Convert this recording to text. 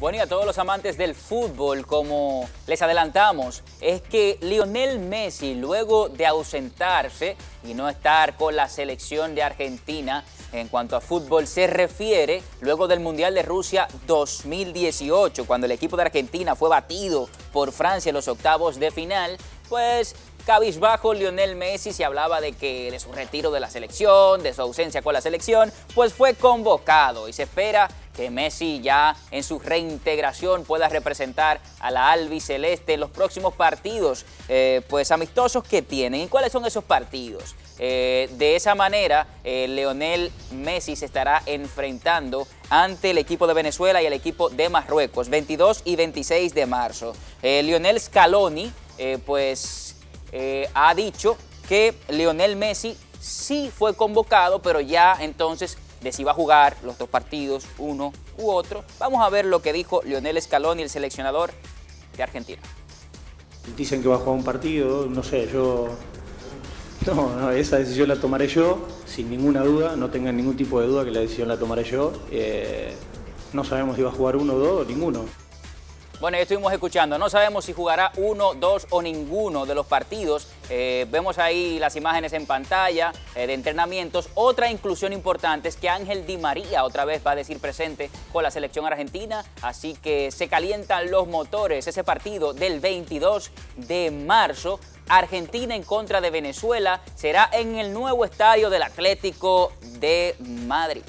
Bueno, y a todos los amantes del fútbol, como les adelantamos, es que Lionel Messi, luego de ausentarse y no estar con la selección de Argentina, en cuanto a fútbol se refiere, luego del Mundial de Rusia 2018, cuando el equipo de Argentina fue batido por Francia en los octavos de final, pues cabizbajo Lionel Messi se hablaba de que de su retiro de la selección, de su ausencia con la selección, pues fue convocado y se espera que Messi ya en su reintegración pueda representar a la albiceleste en los próximos partidos eh, pues amistosos que tienen. ¿Y cuáles son esos partidos? Eh, de esa manera, eh, Leonel Messi se estará enfrentando ante el equipo de Venezuela y el equipo de Marruecos, 22 y 26 de marzo. Lionel Scaloni, pues, ha dicho que Leonel Messi sí fue convocado, pero ya entonces de si va a jugar los dos partidos, uno u otro. Vamos a ver lo que dijo Lionel Scaloni, el seleccionador de Argentina. Dicen que va a jugar un partido, no sé, yo... No, esa decisión la tomaré yo, sin ninguna duda, no tengan ningún tipo de duda que la decisión la tomaré yo. Eh, no sabemos si va a jugar uno, dos o ninguno. Bueno, ya estuvimos escuchando, no sabemos si jugará uno, dos o ninguno de los partidos. Eh, vemos ahí las imágenes en pantalla eh, de entrenamientos. Otra inclusión importante es que Ángel Di María otra vez va a decir presente con la selección argentina, así que se calientan los motores. Ese partido del 22 de marzo Argentina en contra de Venezuela será en el nuevo estadio del Atlético de Madrid.